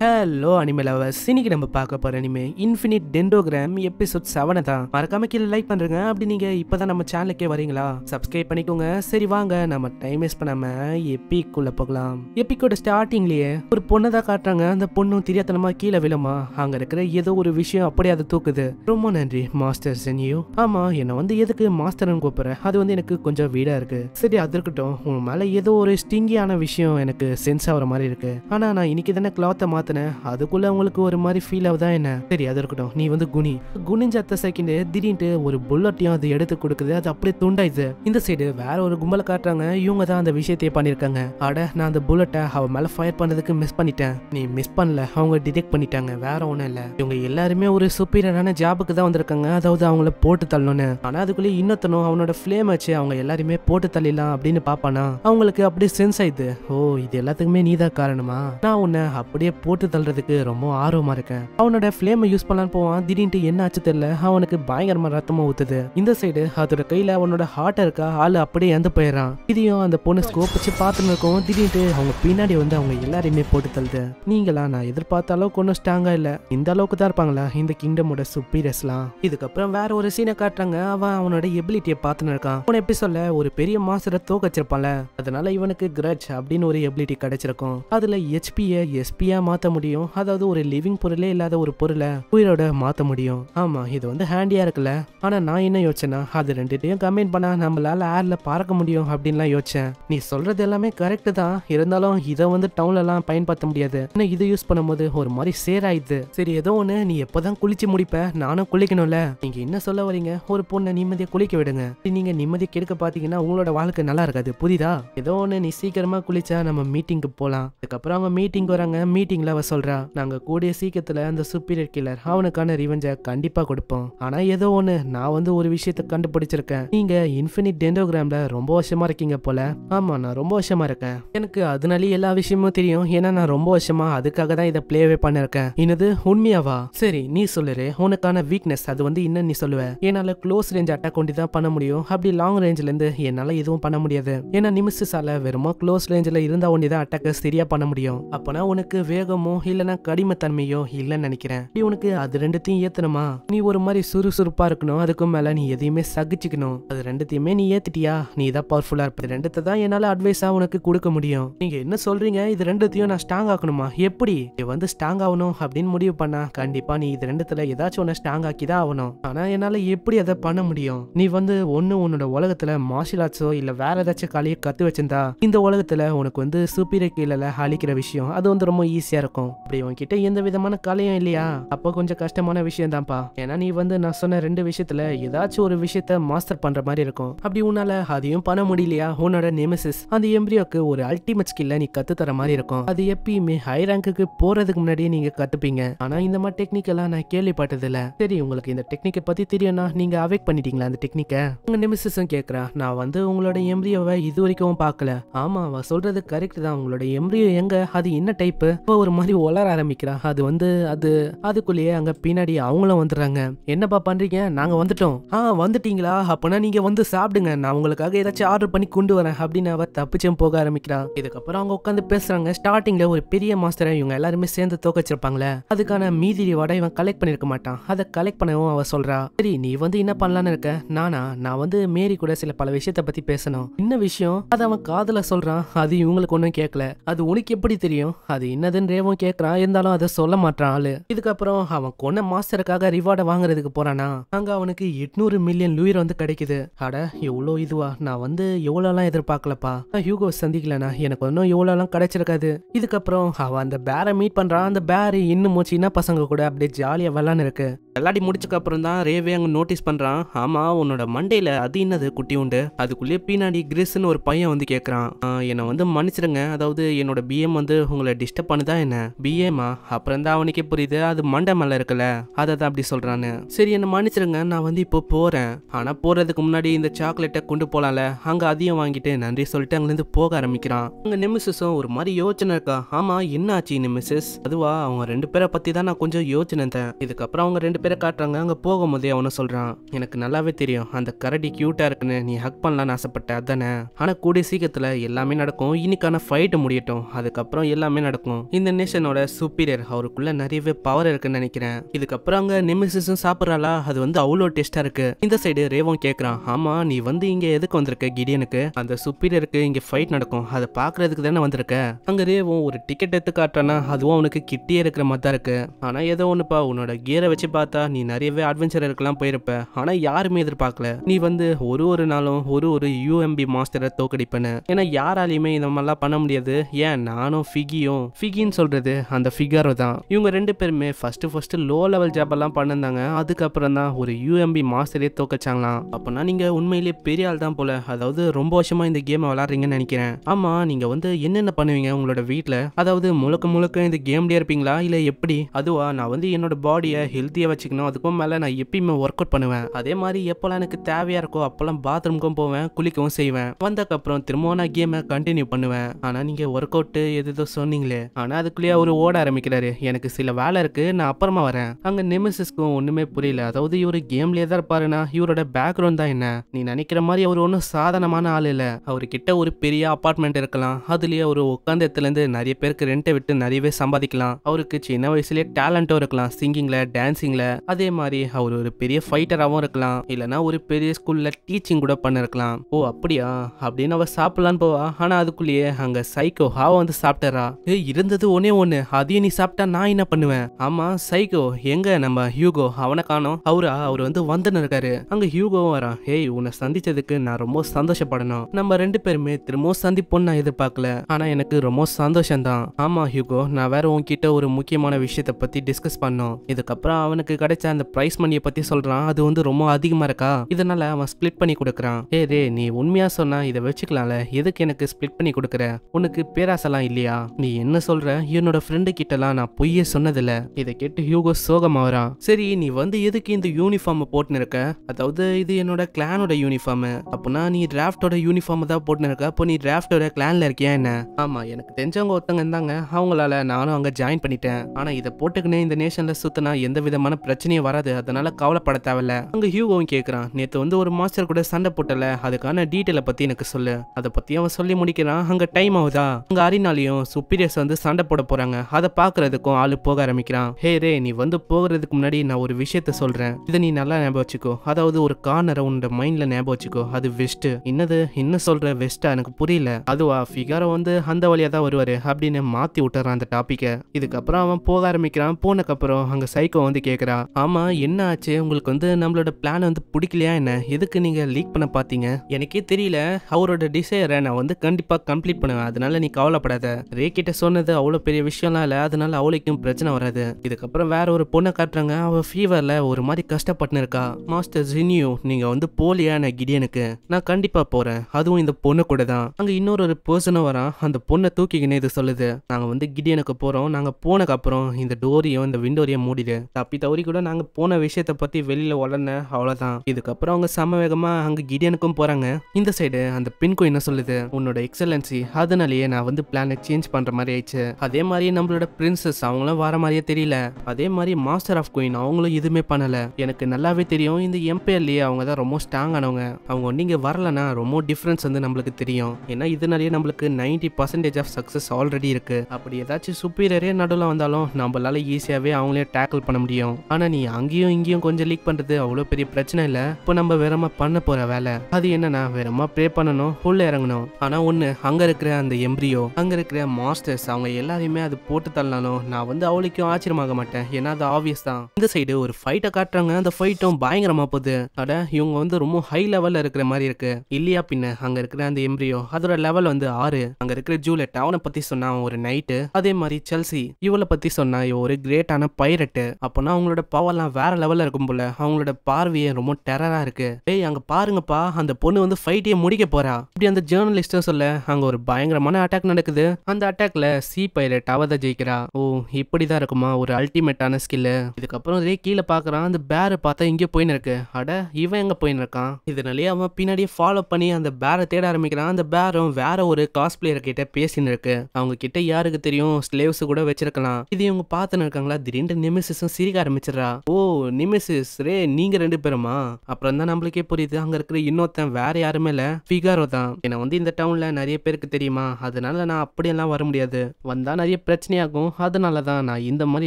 Hello anime lovers இன்னைக்கு நம்ம பார்க்க போற அனிமே இன்ஃபினிட் டெண்டோகிராம் எபிசோட் செவனை தான். மறக்காம கீழே லைக் பண்றேங்க. அப்படி நீங்க இப்பதான் நம்ம சேனலுக்கே வரீங்களா? சப்ஸ்கிரைப் பண்ணிக்கோங்க. சரி வாங்க. நம்ம டைம் வேஸ்ட் பண்ணாம எப்பிக்குள்ள போகலாம். எப்பிக்கோட ஸ்டார்டிங்லயே ஒரு பொண்ணை தான் காட்டுறாங்க. அந்த பொண்ணும் தெரியாதனமா கீழே விழுமா? அங்க இருக்கிற ஏதோ ஒரு விஷயம் அப்படியே அதை தூக்குது. ரொம்ப நன்றி மாஸ்டர் சென்யூ ஆமா என்ன வந்து எதுக்கு மாஸ்டர்னு கூப்பிடுற? அது வந்து எனக்கு கொஞ்சம் வீடா இருக்கு. சரி அது இருக்கட்டும். உன் மேல ஏதோ ஒரு ஸ்டிங்கியான விஷயம் எனக்கு சென்ஸ் ஆகிற மாதிரி இருக்கு. ஆனா நான் இன்னைக்கு தானே கிளாத்தை மாத்தினேன் அதுக்குள்ள அவங்களுக்கு ஒரு மாதிரி ஃபீல் ஆகுதா என்ன? சரி அது இருக்கட்டும். நீ வந்து குனி. குனிஞ்ச அத்த செகண்ட் திடீர்னு ஒரு புல்லட்டையும் அது எடுத்து கொடுக்குது. அது அப்படியே துண்டாயிடுது. இந்த சைடு வேற ஒரு கும்பலை காட்டுறாங்க. இவங்க தான் அந்த விஷயத்தையே பண்ணிருக்காங்க அட நான் அந்த புல்லட்டை அவன் மேல ஃபயர் பண்ணதுக்கு மிஸ் பண்ணிட்டேன். நீ மிஸ் பண்ணல. அவங்க டிடெக்ட் பண்ணிட்டாங்க. வேற ஒன்றும் இல்லை. இவங்க எல்லாருமே ஒரு சுப்பீரியரான ஜாபுக்கு தான் வந்திருக்காங்க. அதாவது அவங்கள போட்டு தள்ளணும்னு. ஆனால் அதுக்குள்ளே இன்னொத்தனும் அவனோட ஃப்ளேம் வச்சு அவங்க எல்லாருமே போட்டு தள்ளிடலாம் அப்படின்னு பாப்பானா? அவங்களுக்கு அப்படியே சென்ஸ் ஆயிடுது. ஓ இது எல்லாத்துக்குமே நீ தான் காரணமா? நான் உன்னை அப்படியே போட்டு தள்ளுறதுக்கு ரொம்ப ஆர்வமா இருக்கேன். அவனோட ஃபிளேமை யூஸ் பண்ணலான்னு போவான். திடீர்னு என்ன ஆச்சு தெரியல. அவனுக்கு பயங்கரமா ரத்தமா ஊத்துது. இந்த சைடு அதோட கையில அவனோட ஹார்ட் இருக்கா ஆளு அப்படியே இறந்து போயிடறான். இதையும் அந்த பொண்ணு ஸ்கோப் வச்சு பார்த்துன்னு இருக்கும். திடீர்னு அவங்க பின்னாடி வந்து அவங்க எல்லாரையுமே போட்டு தள்ளுது. நீங்களா? நான் எதிர்பார்த்த அளவுக்கு ஒன்றும் ஸ்ட்ராங்கா இல்ல. இந்த அளவுக்கு தான் இருப்பாங்களா? இந்த கிங்டமோட சுப்பீரியர்ஸ்லாம் இதுக்கப்புறம் வேற ஒரு சீனை காட்டுறாங்க. அவன் அவனோட எபிலிட்டியை பார்த்துன்னு இருக்கான். அவன் எப்படி சொல்ல? ஒரு பெரிய மாஸ்டரை தோக்கச்சிருப்பான்ல அதனால இவனுக்கு கிரட்ச் அப்படின்னு ஒரு எபிலிட்டி கிடைச்சிருக்கும். அதுல ஹெச்பியை எஸ்பியா மாத்த முடியும். அதாவது ஒரு லிவிங் பொருளே இல்லாத ஒரு பொருளை உயிரோட மாற்ற முடியும். ஆமா இது வந்து ஹேண்டியா இருக்குல்ல. ஆனா நான் என்ன யோசனை அது ரெண்டுத்தையும் கம்பைன் பண்ணா நம்மளால ஏர்ல பறக்க முடியும் அப்படின்லாம் யோசிச்சேன். நீ சொல்றது எல்லாமே கரெக்ட் தான். இருந்தாலும் இதை வந்து டவுன்ல எல்லாம் பயன்படுத்த முடியாது. ஆனா இதை யூஸ் பண்ணும்போது ஒரு மாதிரி சேராயிடுது. சரி ஏதோ ஒண்ணு நீ எப்பதான் குளிச்சு முடிப்ப நானும் குளிக்கணும்ல. நீங்க என்ன சொல்ல வரீங்க? ஒரு பொண்ணை நிம்மதியா குளிக்க விடுங்க. நீங்க நிம்மதியை கெடுக்க பாத்தீங்கன்னா உங்களோட வாழ்க்கை நல்லா இருக்காது. புதிதா ஏதோ ஒண்ணு நீ சீக்கிரமா குளிச்சா நம்ம மீட்டிங்க்கு போலாம். அதுக்கப்புறம் அவங்க மீட்டிங் வராங்க. மீட்டிங்ல அவ சொல்றா நாங்க கூடிய சீக்கிரத்துல அந்த சுப்பீரியர் கில்லர் அவனுக்கான ரிவெஞ்ச கண்டிப்பா கொடுப்போம். ஆனா ஏதோ ஒண்ணு நான் வந்து ஒரு விஷயத்த கண்டுபிடிச்சிருக்கேன். நீங்க இன்ஃபினிட் டெண்டோகிராம்ல ரொம்ப வருஷமா இருக்கீங்க போல. ஆமா நான் ரொம்ப வருஷமா இருக்கேன். எனக்கு அதனாலே எல்லா விஷயமும் தெரியும். ஏன்னா நான் ரொம்ப வருஷமா அதுக்காக தான் இதை பிளேவே பண்ணிருக்கேன். என்னது உண்மையாவா? சரி நீ சொல்லுரு உனக்கான வீக்னஸ் அது வந்து என்ன நீ சொல்லுவ. என்னால க்ளோஸ் ரேஞ்ச் அட்டாக் கொண்டு தான் பண்ண முடியும். அப்படி லாங் ரேஞ்ச்ல இருந்து என்னால எதுவும் பண்ண முடியாது. ஏன்னா நிமிஷால வெறுமா க்ளோஸ் ரேஞ்சில் இருந்தா ஒண்டி தான் அட்டாக்கை சரியா பண்ண முடியும். அப்பனா உனக்கு வேகம் இல்லைன்னா கடிமத்தன்மையோ இல்லைன்னு நினைக்கிறேன். நீ உனக்கு அது ரெண்டுத்தையும் ஏத்தணுமா? நீ ஒரு மாதிரி சுறுசுறுப்பா இருக்கணும். அதுக்கும் மேல நீ எதையுமே சகிச்சுக்கணும். அது ரெண்டுத்தையுமே நீ ஏத்திட்டியா? நீ தான் பவர்ஃபுல்லா இருப்ப. ரெண்டுத்தை தான் என்னால அட்வைஸா உனக்கு கொடுக்க முடியும். நீங்க என்ன சொல்றீங்க? இது ரெண்டுத்தையும் நான் ஸ்ட்ராங் ஆக்கணுமா? எப்படி? நீ வந்து ஸ்ட்ராங் ஆகணும் அப்படின்னு முடிவு பண்ணா கண்டிப்பா நீ இது ரெண்டுத்துல ஏதாச்சும் ஒன்னு ஸ்ட்ராங் ஆக்கி தான் ஆகணும். ஆனா என்னால எப்படி அதை பண்ண முடியும்? நீ வந்து ஒன்னு உன்னோட உலகத்துல மார்ஷியல் ஆர்ட்ஸோ இல்ல வேற ஏதாச்சும் கலையை கத்து வச்சிருந்தா இந்த உலகத்துல உனக்கு வந்து சூப்பீரியர் கீழே அழிக்கிற விஷயம் அது வந்து ரொம்ப ஈஸியா இருக்கும். அப்படி உன்கிட்ட எந்த விதமான கலையும் இல்லையா? அப்போ கொஞ்சம் கஷ்டமான விஷயம் தான்ப்பா ஏன்னா நீ வந்து நான் சொன்ன ரெண்டு விஷயத்துல ஏதாச்சும் ஒரு விஷயத்த மாஸ்டர் பண்ற மாதிரி இருக்கும். அப்படி உன்னால அதையும் பண்ண முடியலையா? உன்னோட நெமசிஸ் அந்த எம்ப்ரியோக்கு ஒரு அல்டிமேட் ஸ்கில்ல நீ கத்து தர மாதிரி இருக்கும். அது எப்பயுமே ஹை ரேங்குக்கு போறதுக்கு முன்னாடியே நீங்க கத்துப்பீங்க. ஆனா இந்த மாதிரி டெக்னிக் எல்லாம் நான் கேள்விப்பட்டது இல்ல சரி உங்களுக்கு இந்த டெக்னிக்கை பத்தி தெரியும்னா நீங்க அவேக் பண்ணிட்டீங்களா அந்த டெக்னிக்கை உங்க நெமசிஸும் கேக்குறா நான் வந்து உங்களோட எம்ப்ரியோவை இது வரைக்கும் பார்க்கல. ஆமா அவ சொல்றது கரெக்ட் தான். உங்களோட எம்ப்ரியோ எங்க? அது என்ன டைப் இப்போ ஒரு மாதிரி உளர ஆரம்பிக்கிறா. அது வந்து அது அதுக்குள்ளேயே அங்க பின்னாடி அவங்களும் வந்துடுறாங்க. என்னப்பா பண்றீங்க? நாங்க வந்துட்டோம். ஆ வந்துட்டீங்களா? அப்பனா நீங்க வந்து சாப்பிடுங்க. நான் உங்களுக்காக ஏதாச்சும் ஆர்டர் பண்ணி கொண்டு வரேன் அப்படின்னு அவ தப்பிச்சும் போக ஆரம்பிக்கிறான் இதுக்கப்புறம் அவங்க உட்காந்து பேசுறாங்க. ஸ்டார்டிங்ல ஒரு பெரிய மாஸ்டரை இவங்க எல்லாருமே சேர்ந்து தோக்கச்சிருப்பாங்களே அதுக்கான மீதி ரிவார்டை இவன் கலெக்ட் பண்ணிருக்க மாட்டான். அதை கலெக்ட் பண்ணவும் அவ சொல்றா. சரி நீ வந்து என்ன பண்ணலான்னு இருக்க? நானா? நான் வந்து மேரி கூட சில பல விஷயத்த பத்தி பேசணும். என்ன விஷயம்? அதை அவன் காதல சொல்றான். அது இவங்களுக்கு ஒன்றும் கேட்கல. அது உனக்கு எப்படி தெரியும்? அது என்னதுன்னு ரேவும் கேட்கறான் இருந்தாலும் அதை சொல்ல மாட்டான் ஆளு. இதுக்கப்புறம் அவன் கொன்ன மாஸ்டருக்காக ரிவார்டை வாங்குறதுக்கு போறானா? அங்க அவனுக்கு எட்நூறு மில்லியன் லூயர் வந்து கிடைக்குது. அட எவ்வளோ இதுவா? நான் வந்து எவ்வளோலாம் எதிர்பார்க்கலப்பா. ஹியூகோ சந்திக்கலனா எனக்கு ஒன்றும் எவ்வளோலாம் கிடைச்சிருக்காது. இதுக்கப்புறம் அவன் அந்த பேரை மீட் பண்றான். அந்த பேரு இன்னும் சின்ன பசங்க கூட அப்படியே ஜாலியாக விளான்னு இருக்கு. விளையாடி முடிச்சக்கு அப்புறம் தான் ரேவே அங்க நோட்டீஸ் பண்றான். ஆமா உன்னோட மண்டையில அது என்னது குட்டி உண்டு? அதுக்குள்ளேயே பின்னாடி கிரிஸ்ன்னு ஒரு பையன் வந்து கேட்கறான் என்னை வந்து மன்னிச்சிடுங்க. அதாவது என்னோட பிஎம் வந்து உங்களை டிஸ்டர்ப் பண்ணுதா என்ன? பிஏமா அப்புறம் தான் அவனுக்கே புரியுது அது மண்டை மேல இருக்குல்ல? அதை தான் அப்படி சொல்றான்னு. சரி என்ன மன்னிச்சிடுங்க நான் வந்து இப்போ போறேன். ஆனா போறதுக்கு முன்னாடி இந்த சாக்லேட்டை கொண்டு போலாம்ல. அங்க அதையும் வாங்கிட்டு நன்றி சொல்லிட்டு அங்கிருந்து போக ஆரம்பிக்கிறான். அங்க நிமிஷம் ஒரு மாதிரி யோசனை இருக்கா? ஆமா என்ன ஆச்சு நிமிஷஸ்? அதுவா அவங்க ரெண்டு பேரை பத்தி தான் நான் கொஞ்சம் யோசனை இருந்தேன் இதுக்கப்புறம் அவங்க ரெண்டு பேரை காட்டுறாங்க அங்க போகும்போதே அவனை சொல்றான் எனக்கு நல்லாவே தெரியும் அந்த கரடி கியூட்டா இருக்குன்னு நீ ஹக் பண்ணலாம்னு ஆசைப்பட்ட அதானே? ஆனா கூடிய சீக்கிரத்துல எல்லாமே நடக்கும். இன்னைக்கான ஃபைட்டு முடியட்டும் அதுக்கப்புறம் எல்லாமே நடக்கும். இந்த நேஷனோட சூப்பீரியர் அவருக்குள்ள நிறையவே பவர் இருக்குன்னு நினைக்கிறேன். இதுக்கப்புறம் அங்க நெமிசிஸும் சாப்பிட்றாளா? அது வந்து அவ்வளோ டேஸ்டா இருக்கு. இந்த சைடு ரேவம் கேட்கறான் ஆமா நீ வந்து இங்க எதுக்கு வந்திருக்க கிடியனுக்கு? அந்த சுப்பீரியருக்கு இங்க ஃபைட் நடக்கும். அதை பாக்குறதுக்கு தானே வந்திருக்க? அங்க ரேவும் ஒரு டிக்கெட் எடுத்து காட்டுறானா அதுவும் அவனுக்கு கிட்டியே இருக்கிற மாதிரி தான் இருக்கு. ஆனா ஏதோ ஒண்ணுப்பா உன்னோட கியரை வச்சு பார்த்தா நீ நிறையவே அட்வென்ச்சர் இருக்கலாம் போயிருப்ப. ஆனா யாருமே எதிர்பார்க்கல. நீ வந்து ஒரு ஒரு நாளும் ஒரு ஒரு யூஎம்பி மாஸ்டரை தோக்கடிப்பேன்னு. ஏன்னா யாராலையுமே இந்த மாதிரிலாம் பண்ண முடியாது. ஏன்? நானும் ஃபிகியும் ஃபிகின்னு சொல்றது அந்த ஃபிகாரோ தான். இவங்க ரெண்டு பேருமே first first low level job எல்லாம் பண்ணிருந்தாங்க அதுக்கப்புறம் தான் ஒரு யூஎம்பி மாஸ்டரே தோக்கச்சாங்களாம். அப்போனா நீங்க உண்மையிலேயே பெரிய ஆள் தான் போல. அதாவது ரொம்ப வருஷமா இந்த கேமை விளாட்றீங்கன்னு நினைக்கிறேன். ஆமா நீங்க வந்து என்னென்ன பண்ணுவீங்க உங்களோட வீட்டில் அதாவது முழுக்க முழுக்க இந்த கேம்லேயே இருப்பீங்களா? இல்லை எப்படி? அதுவா நான் வந்து என்னோட பாடியை ஹெல்த்தியாக வச்சுக்கணும். அதுக்கும் மேலே நான் எப்பயுமே ஒர்க் அவுட் பண்ணுவேன். அதே மாதிரி எப்போல்லாம் எனக்கு தேவையாக இருக்கோ அப்போல்லாம் பாத்ரூம்க்கும் போவேன் குளிக்கவும் செய்வேன். வந்ததுக்கப்புறம் திரும்பவும் நான் கேமை கண்டினியூ பண்ணுவேன். ஆனால் நீங்கள் ஒர்க் அவுட்டு எது சொன்னீங்களே. ஆனால் அதுக்குள்ளே சொல்லி அவர் ஓட ஆரம்பிக்கிறாரு. எனக்கு சில வேலை இருக்கு நான் அப்புறமா வரேன். அங்க நெமிசிஸ்க்கும் ஒண்ணுமே புரியல. அதாவது இவரு கேம்லயே தான் இருப்பாருன்னா இவரோட பேக்ரவுண்ட் தான் என்ன? நீ நினைக்கிற மாதிரி அவர் ஒன்றும் சாதாரணமான ஆள் இல்ல. அவர்கிட்ட ஒரு பெரிய அபார்ட்மெண்ட் இருக்கலாம். அதுலயே அவர் உட்காந்த இடத்துல இருந்து நிறைய பேருக்கு ரெண்டை விட்டு நிறையவே சம்பாதிக்கலாம். அவருக்கு சின்ன வயசுலயே டேலண்ட்டும் இருக்கலாம். சிங்கிங்ல டான்சிங்ல அதே மாதிரி அவர் ஒரு பெரிய ஃபைட்டராகவும் இருக்கலாம். இல்லனா ஒரு பெரிய ஸ்கூல்ல டீச்சிங் கூட பண்ணிருக்கலாம். ஓ அப்படியா? அப்படின்னு அவ சாப்பிடலான்னு போவா. ஆனா அதுக்குள்ளேயே அங்க சைக்கோ ஹாவ வந்து சாப்பிட்டாரா இருந்தது ஒன்னே ஒண்ணு. அதையும் நீ சாப்பிட்டா நான் என்ன பண்ணுவேன்? ஆமா சைகோ எங்க நம்ம ஹியூகோ? அவனை காணோம். அவரா? அவர் வந்து வந்துன்னு இருக்காரு. அங்க ஹியூகோ வரான். ஏய் உன்னை சந்திச்சதுக்கு நான் ரொம்ப சந்தோஷப்படணும். நம்ம ரெண்டு பேருமே திரும்பவும் சந்திப்போம்னு நான் எதிர்பார்க்கல. ஆனா எனக்கு ரொம்ப சந்தோஷம் தான் ஆமா ஹியூகோ. நான் வேற உன்கிட்ட ஒரு முக்கியமான விஷயத்த பத்தி டிஸ்கஸ் பண்ணோம். இதுக்கப்புறம் அவனுக்கு கிடைச்ச அந்த பிரைஸ் மணியை பத்தி சொல்றான். அது வந்து ரொம்ப அதிகமா இருக்கா? இதனால அவன் ஸ்பிளிட் பண்ணி கொடுக்குறான். ஏ ரே நீ உண்மையா சொன்னா இதை வச்சுக்கலாம்ல. எதுக்கு எனக்கு ஸ்பிளிட் பண்ணி கொடுக்குற? உனக்கு பேராசெல்லாம் இல்லையா? நீ என்ன சொல்ற? என்னோட ஃப்ரெண்டு கிட்டலாம் நான் பொய்யே சொன்னதில்ல. இதை கேட்டு ஹியூகோ சோகமாகறான் சரி நீ வந்து எதுக்கு இந்த யூனிஃபார்ம் போட்டுன்னு இருக்க அதாவது இது என்னோட கிளானோட யூனிஃபார்ம் அப்போனா நீ டிராஃப்டோட யூனிஃபார்ம் தான் போட்டுன்னு இருக்க அப்போ நீ டிராஃப்டோட கிளான்ல இருக்கியா என்ன? ஆமா எனக்கு தெரிஞ்சவங்க ஒருத்தவங்க இருந்தாங்க. அவங்களால நானும் அங்க ஜாயின் பண்ணிட்டேன். ஆனா இதை போட்டுக்கினே இந்த நேஷன்ல சுத்தினா எந்த விதமான பிரச்சனையும் வராது. அதனால கவலைப்பட தேவையில்ல. அங்க ஹியூகோவும் கேட்கறான் நேத்து வந்து ஒரு மாஸ்டர் கூட சண்டை போட்டல. அதுக்கான டீட்டெயில பத்தி எனக்கு சொல்லு. அதை பத்தி அவன் சொல்லி முடிக்கிறான். அங்க டைம் ஆகுதா? அங்க அரினாலையும் சுப்பீரியர்ஸ் வந்து சண்டை போட போறாங்க. அதை பாக்குறதுக்கும் ஆளு போக ஆரம்பிக்கிறான். ஹே ரே நீ வந்து போகிறதுக்கு முன்னாடி நான் ஒரு விஷயத்த சொல்றேன். இதை நீ நல்லா ஞாபகம் வச்சுக்கோ. அதாவது ஒரு கார்னரை உன்னோட மைண்ட்ல ஞாபகம் வச்சுக்கோ. அது வெஸ்ட் என்னது? என்ன சொல்ற? வெஸ்டா எனக்கு புரியல. அதுவா? ஃபிகாரோ வந்து அந்த வழியா தான் வருவாரு. அப்படின்னு மாத்தி விட்டுறான் அந்த டாபிக்கை இதுக்கப்புறம் அவன் போக ஆரம்பிக்கிறான். போனக்கப்புறம் அங்க சைக்கோ வந்து கேக்குறா. ஆமா என்ன ஆச்சு? உங்களுக்கு வந்து நம்மளோட பிளான் வந்து பிடிக்கலையா என்ன? எதுக்கு நீங்க லீக் பண்ண பாத்தீங்க? எனக்கே தெரியல. அவரோட டிசைரை நான் வந்து கண்டிப்பா கம்ப்ளீட் பண்ணுவேன். அதனால நீ கவலைப்படாத. ரே கிட்ட சொன்னது அவ்வளவு பெரிய விஷயம்லாம் இல்லை. அதனால அவளுக்கும் பிரச்சனை வராது. இதுக்கப்புறம் வேற ஒரு பொண்ணை காட்டுறாங்க. அவள் ஃபீவரில் ஒரு மாதிரி கஷ்டப்பட்டு இருக்கா மாஸ்டர் ஜினியோ நீங்கள் வந்து போலியா நான் கிடியனுக்கு? நான் கண்டிப்பாக போகிறேன் அதுவும் இந்த பொண்ணு கூட தான். அங்கே இன்னொரு ஒரு பர்சனும் வரான். அந்த பொண்ணை தூக்கிக்கினே இது சொல்லுது. நாங்கள் வந்து கிடியனுக்கு போகிறோம் நாங்கள் போனக்கு அப்புறம் இந்த டோரியும் இந்த விண்டோரையும் மூடிடு. தப்பி தவறி கூட நாங்கள் போன விஷயத்தை பற்றி வெளியில் உடனே அவ்வளோதான் இதுக்கப்புறம் அவங்க சம வேகமாக அங்கே கிடியனுக்கும் போகிறாங்க இந்த சைடு அந்த பின்கு என்ன சொல்லுது. உன்னோட எக்ஸலன்சி அதனாலேயே நான் வந்து பிளானை சேஞ்ச் பண்ணுற மாதிரி ஆயிடுச்சு. அதே மாதிரி நம்மளோட பிரின்சஸ் அவங்களும் வர மாதிரியே தெரியல. அதே மாதிரி மாஸ்டர் ஆஃப் குயின் அவங்களும் எதுவுமே பண்ணல. எனக்கு நல்லாவே தெரியும் இந்த எம்பையர்லயே அவங்க தான் ரொம்ப ஸ்ட்ராங் ஆனவங்க. அவங்க நீங்க வரலனா ரொம்ப டிஃபரன்ஸ் வந்து நம்மளுக்கு தெரியும். ஏன்னா இதனாலேயே நம்மளுக்கு ninety percentage of success already இருக்கு. அப்படி ஏதாச்சும் சுப்பீரியரே நடுவில் வந்தாலும் நம்மளால ஈஸியாவே அவங்களே டேக்கிள் பண்ண முடியும். ஆனா நீ அங்கேயும் இங்கேயும் கொஞ்சம் லீக் பண்றது அவ்வளோ பெரிய பிரச்சனை இல்ல. இப்போ நம்ம வேறமா பண்ண போற வேலை. அது என்னன்னா வேறமா ப்ரே பண்ணணும் உள்ள இறங்கணும். ஆனா ஒன்று அங்க இருக்கிற அந்த எம்ப்ரியோ அங்க இருக்கிற மாஸ்டர்ஸ் அவங்க எல்லாரையுமே அது போட்டு தள்ளனாலும் நான் வந்து அவளுக்கும் ஆச்சரியமாக மாட்டேன். ஏன்னா அது ஆப்வியஸ் தான். இந்த சைடு ஒரு ஃபைட்டை காட்டுறாங்க. அந்த ஃபைட்டும் பயங்கரமா போகுது. அட இவங்க வந்து ரொம்ப ஹை லெவல்ல இருக்கிற மாதிரி இருக்கு. இல்லையா பின்ன அங்க இருக்கிற அந்த எம்ப்ரியோ அதோட லெவல் வந்து ஆறு. அங்க இருக்கிற ஜூலெட் அவனை பத்தி சொன்னா ஒரு நைட்டு அதே மாதிரி செல்சி இவளை பத்தி சொன்னா இவ ஒரு கிரேட்டான பைரட்டு அப்போனா அவங்களோட பவர்லாம் வேற லெவல்ல இருக்கும் போல. அவங்களோட பார்வையே ரொம்ப டெரரா இருக்கு. ஏய் அங்க பாருங்கப்பா. அந்த பொண்ணு வந்து ஃபைட்டையே முடிக்க போறா. இப்படி அந்த ஜேர்னலிஸ்டும் சொல்ல அங்க ஒரு பயங்கரமான அட்டாக் நடக்குது. அந்த அட்டாக்ல சி பைலட் அவ ஜெயிக்கிறா? ஓ இப்படிதான் இருக்குமா? ஒரு அல்டிமேட்டான ஸ்கில்லு இதுக்கப்புறம் இதே கீழே பாக்குறான் அந்த பேரை பார்த்தா இங்கே போயின்னு இருக்கு அட இவன் எங்க போயின்னு இருக்கான் இதனாலேயே அவன் பின்னாடியே ஃபாலோ பண்ணி அந்த பேரை தேட ஆரம்பிக்கிறான். அந்த பேரும் வேற ஒரு காஸ்பிளேயர் கிட்ட பேசின்னு இருக்கு அவங்க கிட்ட யாருக்கு தெரியும்? ஸ்லேவ்ஸ் கூட வச்சிருக்கலாம். இது இவங்க பார்த்துன்னு இருக்காங்களா? திடீர்னு நிமிஷம் சிரிக்க ஆரம்பிச்சிடறா. ஓ நிமிசிஸ் ரே நீங்க ரெண்டு பேருமா? அப்புறம் தான் நம்மளுக்கே புரியுது. அங்க இருக்கிற இன்னொருத்தன் வேற யாருமே இல்ல. ஃபிகாரோ தான். என்ன வந்து இந்த டவுன்ல நிறைய பேருக்கு தெரியுமா? அதனால நான் அப்படியெல்லாம் வர முடியாது. வந்தா நிறைய பெரிய பிரச்சனையாகும். அதனால தான் நான் இந்த மாதிரி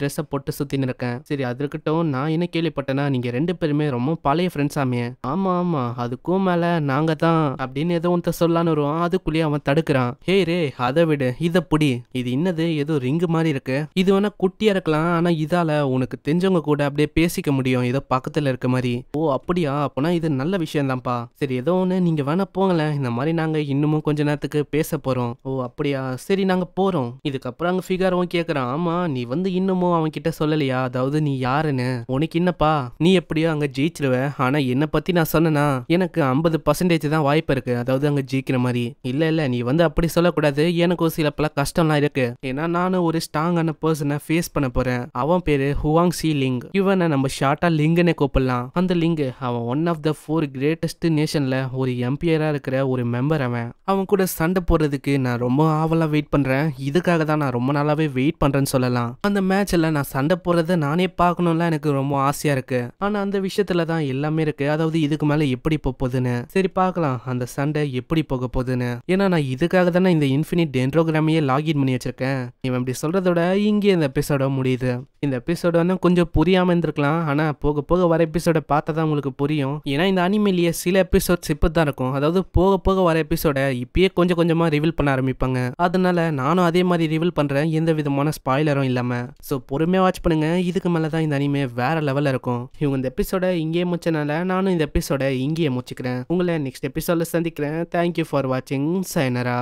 ட்ரெஸ்ஸை போட்டு சுற்றின்னு இருக்கேன். சரி அது இருக்கட்டும் நான் என்ன கேள்விப்பட்டேன்னா நீங்க ரெண்டு பேருமே ரொம்ப பழைய ஃப்ரெண்ட்ஸாமே ஆமா. ஆமா அதுக்கும் மேலே நாங்க தான் அப்படின்னு ஏதோ ஒன்று சொல்லான்னு வருவான். அதுக்குள்ளேயே அவன் தடுக்கிறான். ஹே ரே அதை விடு இதை புடி. இது என்னது? ஏதோ ரிங்கு மாதிரி இருக்கு. இது வேணா குட்டியாக இருக்கலாம். ஆனா இதால உனக்கு தெரிஞ்சவங்க கூட அப்படியே பேசிக்க முடியும். ஏதோ பக்கத்துல இருக்க மாதிரி. ஓ அப்படியா? அப்போனா இது நல்ல விஷயம் தான்ப்பா சரி ஏதோ ஒன்று நீங்க வேணா போங்களேன். இந்த மாதிரி நாங்கள் இன்னமும் கொஞ்ச நேரத்துக்கு பேச போறோம். ஓ அப்படியா? சரி நாங்கள் போறோம். இதுக்கப்புறம் அங்க ஃபிகாரவும் கேக்குறான். ஆமா நீ வந்து இன்னமும் அவன் கிட்ட சொல்லலையா? அதாவது நீ யாருன்னு? உனக்கு என்னப்பா? நீ எப்படியோ அங்க ஜெயிச்சிருவ. ஆனா என்ன பத்தி நான் சொன்னனா? எனக்கு ஐம்பது பர்சன்டேஜ் தான் வாய்ப்பு இருக்கு. அதாவது அங்க ஜெயிக்கிற மாதிரி. இல்ல இல்ல நீ வந்து அப்படி சொல்லக்கூடாது. எனக்கு சில பல கஷ்டம்லாம் இருக்கு. ஏன்னா நானும் ஒரு ஸ்ட்ராங்கான பர்சனை ஃபேஸ் பண்ண போறேன். அவன் பேரு ஹுவாங் சி லிங். இவனை நம்ம ஷார்ட்டா லிங்குன்னு கூப்பிடலாம். அந்த லிங்கு அவன் one of the four greatest நேஷன்ல ஒரு எம்பியரா இருக்கிற ஒரு மெம்பர் அவன். அவன் கூட சண்டை போடுறதுக்கு நான் ரொம்ப ஆவலா வெயிட் பண்றேன். இதுக்காக தான் நான் ரொம்ப ரொம்ப நாளாவே வெயிட் பண்றேன்னு சொல்லலாம். அந்த மேட்ச்ல நான் சண்டை போறத நானே பார்க்கணும்லாம் எனக்கு ரொம்ப ஆசையா இருக்கு. ஆனா அந்த விஷயத்துல தான் எல்லாமே இருக்கு. அதாவது இதுக்கு மேல எப்படி போக போகுதுன்னு. சரி பார்க்கலாம். அந்த சண்டை எப்படி போக போகுதுன்னு. ஏன்னா நான் இதுக்காக தானே இந்த இன்ஃபினிட் டென்ட்ரோகிராமையே லாகின் பண்ணி வச்சிருக்கேன். இவன் இப்படி சொல்றதோட இங்கே இந்த எபிசோட முடியுது. இந்த எபிசோட வந்து கொஞ்சம் புரியாம இருந்திருக்கலாம். ஆனா போக போக வர எபிசோட பார்த்தா தான் உங்களுக்கு புரியும். ஏன்னா இந்த அனிமேலியே சில எபிசோட்ஸ் இப்போ தான் இருக்கும். அதாவது போக போக வர எபிசோட இப்பயே கொஞ்சம் கொஞ்சமா ரிவீல் பண்ண ஆரம்பிப்பாங்க. அதனால நானும் அதே மாதிரி ரிவீல் பண்ணுறேன் எந்த விதமான ஸ்பாய்லரும் இல்லாமல் ஸோ பொறுமையாக வாட்ச் பண்ணுங்க. இதுக்கு மேலே தான் இந்த அனிமே வேறு லெவலில் இருக்கும். இவங்க இந்த எபிசோட இங்கேயே முடிச்சனால நானும் இந்த எபிசோட இங்கேயே முடிச்சுக்கிறேன். உங்களை நெக்ஸ்ட் எபிசோட சந்திக்கிறேன். தேங்க்யூ ஃபார் வாட்சிங் சைனரா